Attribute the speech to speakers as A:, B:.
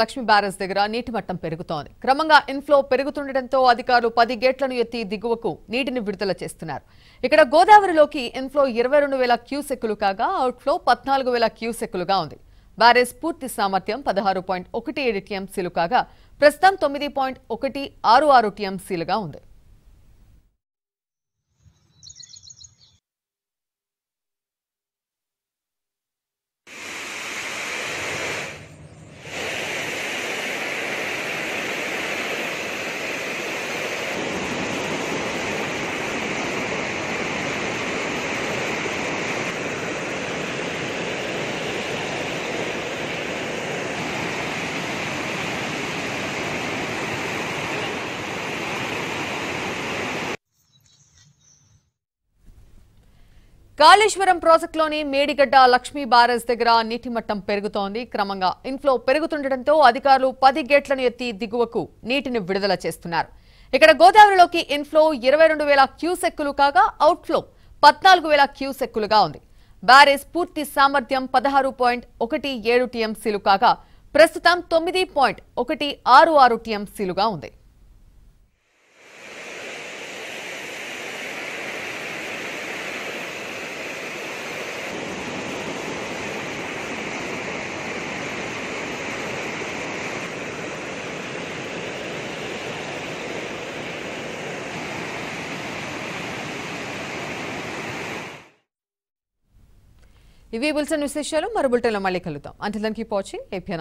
A: Lakshmi barrage దగ్గర నీటి మట్టం పెరుగుతోంది. క్రమంగా ఇన్ఫ్లో పెరుగుతుండటంతో అధికారులు పది గేట్లను ఎత్తి దిగువకు నీటిని విడుదల చేస్తున్నారు. ఇక్కడ గోదావరిలోకి ఇన్ఫ్లో ఇరవై రెండు వేల క్యూసెక్కులు కాగా అవుట్ఫ్లో పద్నాలుగు వేల క్యూసెక్కులుగా ఉంది. బ్యారేజ్ పూర్తి సామర్థ్యం పదహారు పాయింట్ ఒకటి ఏడు టీఎంసీలు కాగా ప్రస్తుతం తొమ్మిది పాయింట్ ఒకటి ఆరు ఆరు టీఎంసీలుగా ఉంది. కాళేశ్వరం ప్రాజెక్టులోని మేడిగడ్డ లక్ష్మీ బ్యారేజ్ దగ్గర నీటి మట్టం పెరుగుతోంది. క్రమంగా ఇన్ఫ్లో పెరుగుతుండటంతో అధికారులు పది గేట్లను ఎత్తి దిగువకు నీటిని విడుదల చేస్తున్నారు. ఇక్కడ గోదావరిలోకి ఇన్ఫ్లో ఇరవై రెండు వేల క్యూసెక్కులు కాగా అవుట్ఫ్లో పద్నాలుగు వేల క్యూసెక్కులుగా ఉంది. బ్యారేజ్ పూర్తి సామర్థ్యం పదహారు పాయింట్ ఒకటి ఏడు టీఎంసీలు కాగా ప్రస్తుతం తొమ్మిది పాయింట్ ఒకటి ఆరు ఆరు టీఎంసీలుగా ఉంది. ఇవే బుల్సన్ విశేషాలు మరో బులెటిన్లో మళ్ళీ కలుద్దాం. అంటిల్ దానికి వాచింగ్ ఏపీ